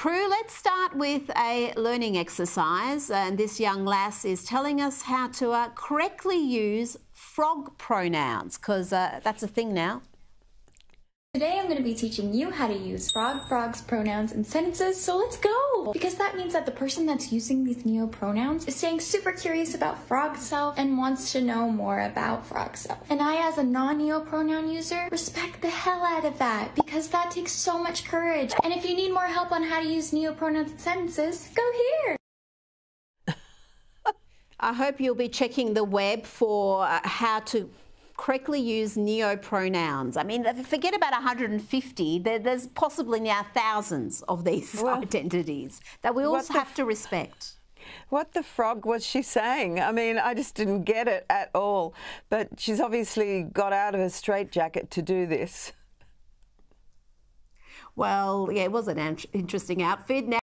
Prue, let's start with a learning exercise. And this young lass is telling us how to uh, correctly use frog pronouns, because uh, that's a thing now. Today I'm going to be teaching you how to use frog, frogs, pronouns in sentences, so let's go! Because that means that the person that's using these neo pronouns is staying super curious about frog self and wants to know more about frog self. And I, as a non-neo pronoun user, respect the hell out of that because that takes so much courage. And if you need more help on how to use neo pronouns sentences, go here! I hope you'll be checking the web for uh, how to correctly use neo pronouns. I mean, forget about 150. There, there's possibly now thousands of these well, identities that we also have to respect. What the frog was she saying? I mean, I just didn't get it at all. But she's obviously got out of her straitjacket to do this. Well, yeah, it was an interesting outfit. Now